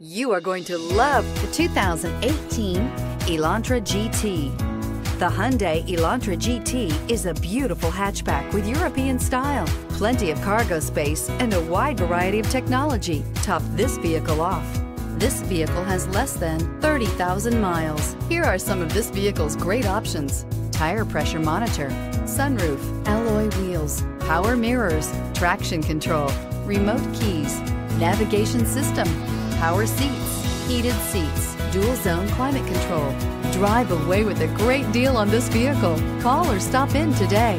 You are going to love the 2018 Elantra GT. The Hyundai Elantra GT is a beautiful hatchback with European style, plenty of cargo space, and a wide variety of technology top this vehicle off. This vehicle has less than 30,000 miles. Here are some of this vehicle's great options. Tire pressure monitor, sunroof, alloy wheels, power mirrors, traction control, remote keys, navigation system, power seats, heated seats, dual zone climate control. Drive away with a great deal on this vehicle. Call or stop in today.